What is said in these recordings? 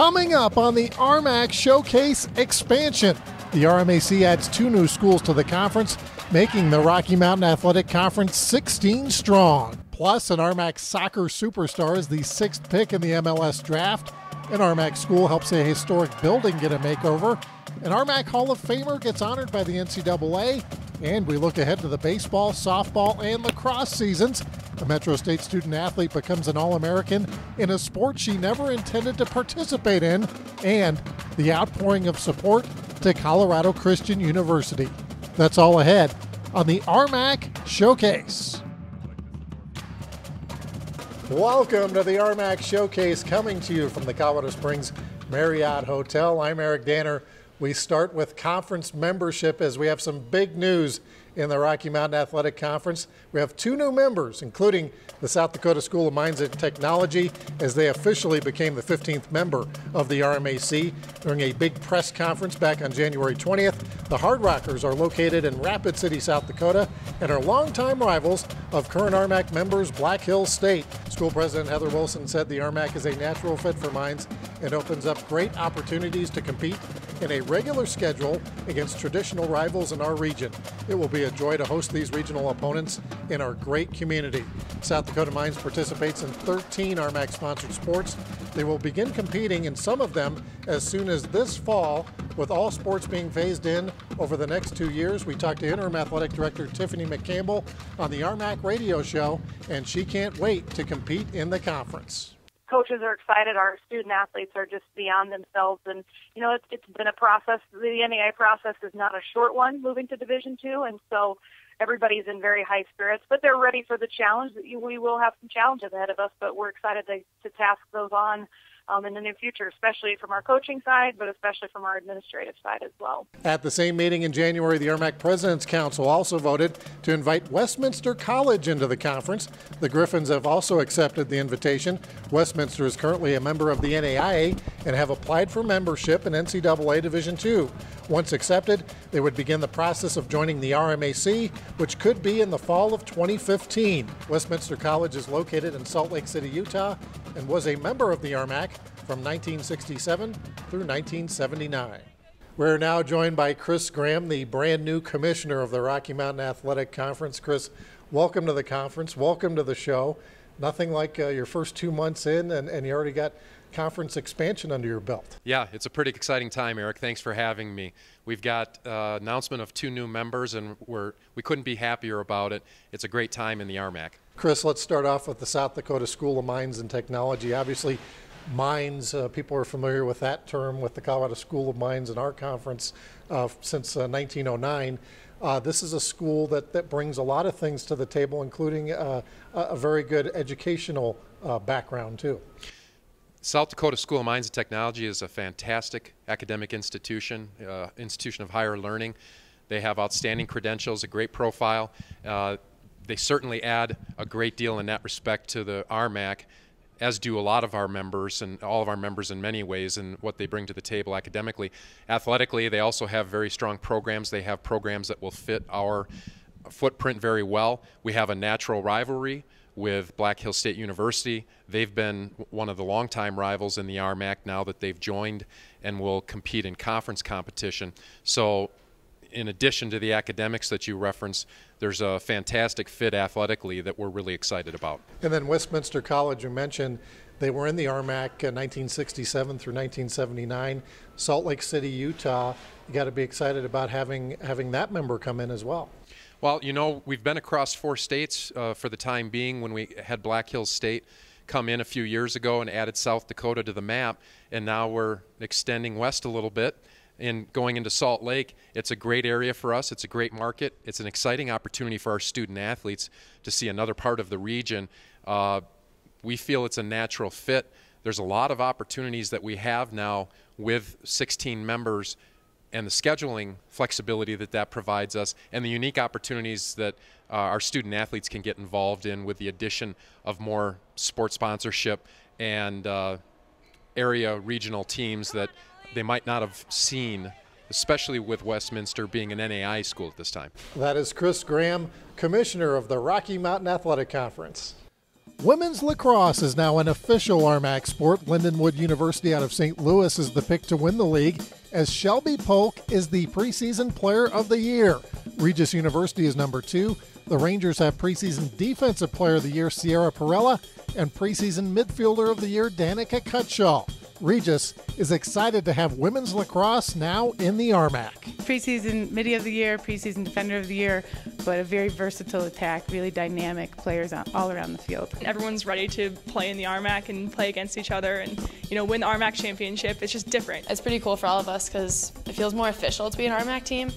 Coming up on the RMAC Showcase expansion, the RMAC adds two new schools to the conference, making the Rocky Mountain Athletic Conference 16 strong. Plus, an RMAC soccer superstar is the sixth pick in the MLS draft. An RMAC school helps a historic building get a makeover. An RMAC Hall of Famer gets honored by the NCAA. And we look ahead to the baseball, softball, and lacrosse seasons. A Metro State student athlete becomes an All American in a sport she never intended to participate in. And the outpouring of support to Colorado Christian University. That's all ahead on the RMAC Showcase. Welcome to the RMAC Showcase coming to you from the Colorado Springs Marriott Hotel. I'm Eric Danner. We start with conference membership as we have some big news in the Rocky Mountain Athletic Conference. We have two new members, including the South Dakota School of Mines and Technology, as they officially became the 15th member of the RMAC during a big press conference back on January 20th. The Hard Rockers are located in Rapid City, South Dakota, and are longtime rivals of current RMAC members Black Hills State. School President Heather Wilson said the RMAC is a natural fit for mines and opens up great opportunities to compete in a regular schedule against traditional rivals in our region. It will be a joy to host these regional opponents in our great community. South Dakota Mines participates in 13 RMAC sponsored sports. They will begin competing in some of them as soon as this fall, with all sports being phased in over the next two years. We talked to Interim Athletic Director Tiffany McCampbell on the RMAC radio show, and she can't wait to compete in the conference coaches are excited. Our student athletes are just beyond themselves, and you know it's it's been a process. The NAI process is not a short one, moving to Division Two, and so everybody's in very high spirits. But they're ready for the challenge. We will have some challenges ahead of us, but we're excited to to task those on um, in the near future, especially from our coaching side, but especially from our administrative side as well. At the same meeting in January, the RMAC President's Council also voted to invite Westminster College into the conference. The Griffins have also accepted the invitation. Westminster is currently a member of the NAIA and have applied for membership in NCAA Division II. Once accepted, they would begin the process of joining the RMAC, which could be in the fall of 2015. Westminster College is located in Salt Lake City, Utah, and was a member of the RMAC from 1967 through 1979. We're now joined by Chris Graham, the brand new commissioner of the Rocky Mountain Athletic Conference. Chris, welcome to the conference. Welcome to the show. Nothing like uh, your first two months in, and, and you already got conference expansion under your belt. Yeah, it's a pretty exciting time, Eric. Thanks for having me. We've got uh, announcement of two new members, and we're we couldn't be happier about it. It's a great time in the RMAC. Chris, let's start off with the South Dakota School of Mines and Technology. Obviously, mines, uh, people are familiar with that term with the Colorado School of Mines in our conference uh, since 1909. Uh, uh, this is a school that, that brings a lot of things to the table, including uh, a very good educational background, too. South Dakota School of Mines and Technology is a fantastic academic institution, uh, institution of higher learning. They have outstanding credentials, a great profile. Uh, they certainly add a great deal in that respect to the RMAC, as do a lot of our members and all of our members in many ways and what they bring to the table academically. Athletically, they also have very strong programs. They have programs that will fit our footprint very well. We have a natural rivalry with Black Hills State University. They've been one of the longtime rivals in the RMAC now that they've joined and will compete in conference competition. So, in addition to the academics that you reference, there's a fantastic fit athletically that we're really excited about. And then Westminster College, you mentioned, they were in the RMAC 1967 through 1979. Salt Lake City, Utah. You got to be excited about having having that member come in as well. Well, you know, we've been across four states uh, for the time being when we had Black Hills State come in a few years ago and added South Dakota to the map, and now we're extending west a little bit and going into Salt Lake. It's a great area for us. It's a great market. It's an exciting opportunity for our student athletes to see another part of the region. Uh, we feel it's a natural fit. There's a lot of opportunities that we have now with 16 members and the scheduling flexibility that that provides us and the unique opportunities that uh, our student athletes can get involved in with the addition of more sports sponsorship and uh, area regional teams that they might not have seen especially with Westminster being an NAI school at this time. That is Chris Graham, Commissioner of the Rocky Mountain Athletic Conference. Women's lacrosse is now an official RMAC sport. Lindenwood University out of St. Louis is the pick to win the league, as Shelby Polk is the preseason player of the year. Regis University is number two. The Rangers have preseason defensive player of the year Sierra Perella and preseason midfielder of the year Danica Cutshaw. Regis is excited to have women's lacrosse now in the RMAC. Preseason middie of the year, preseason defender of the year, but a very versatile attack, really dynamic players all around the field. Everyone's ready to play in the RMAC and play against each other and you know win the RMAC championship. It's just different. It's pretty cool for all of us because it feels more official to be an RMAC team.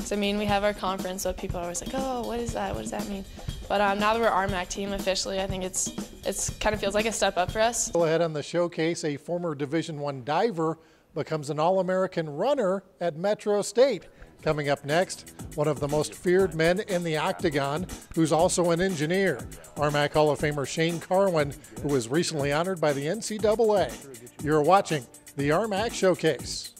So I mean, we have our conference, so people are always like, "Oh, what is that? What does that mean?" But um, now that we're RMAC team officially, I think it's it's kind of feels like a step up for us. Ahead on the showcase. A former Division One diver becomes an All-American runner at Metro State. Coming up next, one of the most feared men in the octagon, who's also an engineer. RMAC Hall of Famer Shane Carwin, who was recently honored by the NCAA. You're watching the RMAC Showcase.